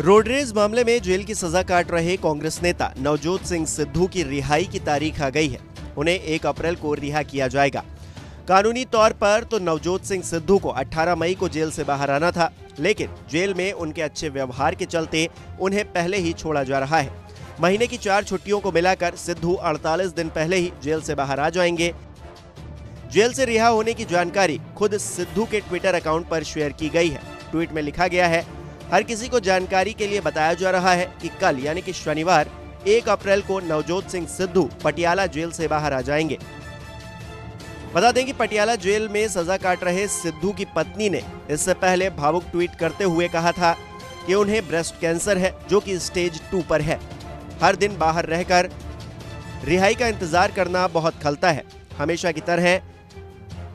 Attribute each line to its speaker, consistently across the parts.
Speaker 1: Road rage मामले में jail की सजा काट रहे कांग्रेस नेता नवजोत सिंह सिद्धू की रिहाई की तारीख आ गई है। उन्हें एक अप्रैल को रिहा किया जाएगा। कानूनी तौर पर तो नवजोत सिंह सिद्धू को 18 मई को जेल से बाहर आना था, लेकिन जेल में उनके अच्छे व्यवहार के चलते उन्हें पहले ही छोड़ा जा रहा है। महीने की चार छुट्टियों को मिलाकर सिद्धू 48 दिन पहले ही जेल से बाहर आ जाएँगे। जेल से रिहा होने की जानकारी खुद सिद्धू के ट्विटर अकाउंट पर शेयर की गई है। ट्वीट में लिखा गया है हर किसी को जानकारी के लिए बताया जा रहा है कि कल, यानी कि शनिवार, एक अप्रैल को नवजोत सिंह सिद्धू पटियाला जेल से बाहर आ जाएँगे। बता दें कि पटियाला जेल में सजा काट रहे सिद्धू की पत्नी ने इससे पहले भावुक ट्वीट करते हुए कहा था कि उन्हें ब्रेस्ट कैंसर है, जो कि स्टेज टू पर है। हर दिन बाहर रहकर रिहाई का इंतज़ार करना बहुत खलता है। हमेशा की तरह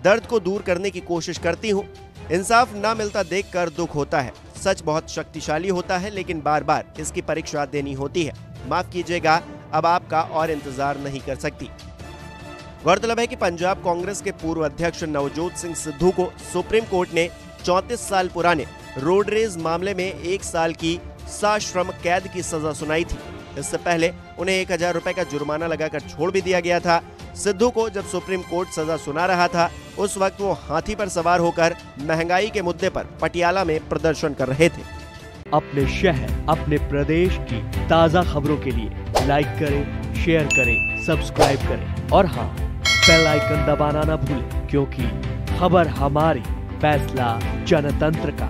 Speaker 1: दर्द को दूर करने की कोशिश करती हूँ। इंसाफ ना मिलता देखकर दुख होता है। सच बहुत शक्तिशाली होता है, लेकिन बार बार इसकी परीक्षा देनी होती है। माफ़ कीजिएगा, अब आपका और इंतज़ार नहीं कर सकती। गौरतलब है कि पंजाब कांग्रेस के पूर्व अध्यक्ष नवजोत सिंह सिद्धू को सुप्रीम कोर्ट ने 34 साल पुराने रोडरेज मामले में एक साल की साश्रम कैद की सजा सुनाई थी। इससे पहले उन्हें एक हज़ार रुपए का जुर्माना लगाकर छोड़ भी दिया गया था। सिद्धू को जब सुप्रीम कोर्ट सजा सुना रहा था उस वक्त वो हाथी पर सवार होकर महँगाई के मुद्दे पर पटियाला में प्रदर्शन कर रहे थे।
Speaker 2: अपने शहर, अपने प्रदेश की ताज़ा खबरों के लिए लाइक करें शेयर करें सब्सक्राइब करें। और हाँ बेल आइकन दबाना ना भूलें, क्योंकि खबर हमारी फैसला जनतंत्र का।